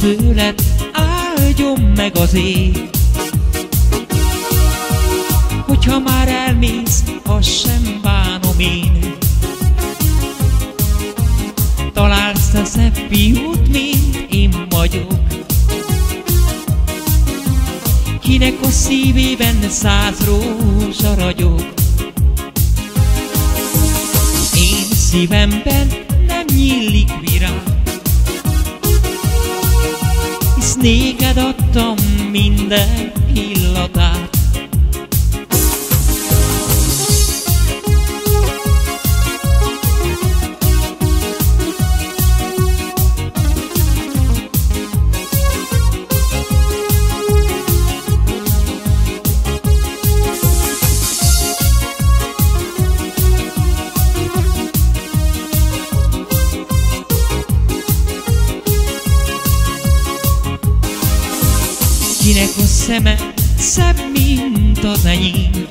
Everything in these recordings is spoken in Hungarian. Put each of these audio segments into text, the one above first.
tőled, áldjon meg az ég. Hogyha már elmész, azt sem bánom én. Találsz a szebb fiút, mint én vagyok. Kinek a szívében száz rózsa ragyog. Én szívemben nem nyílik Hisz néked adtam minden illatát. Kinek a szeme szebb, mint az enyém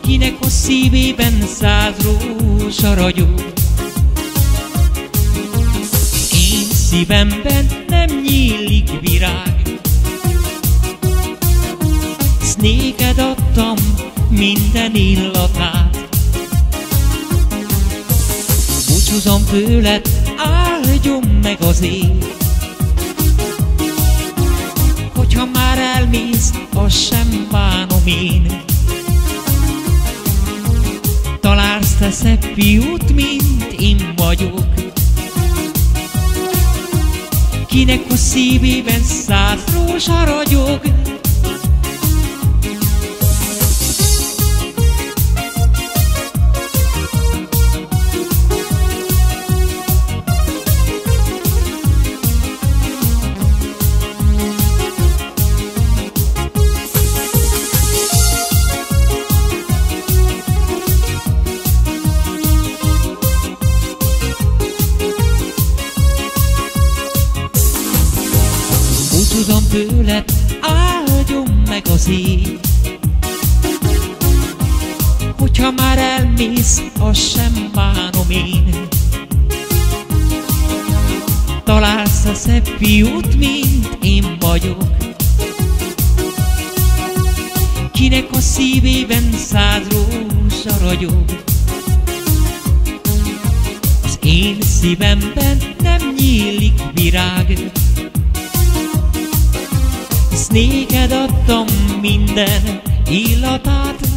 Kinek a szívében száz rózsa ragyog Én szívemben nem nyílik virág. S adtam minden illatát. Búcsúzom tőled, áldjon meg az ég azt sem bánom én. Találsz te szebb fiút, mint én vagyok. Kinek a szívében száz rózsa ragyog, tőled, áldjon meg az ég. Hogyha már elmész, azt sem bánom én. Találsz a szebb fiút, mint én vagyok. Kinek a szívében száz rózsa ragyog. Az én szívemben nem nyílik virág, néked adtam minden illatát,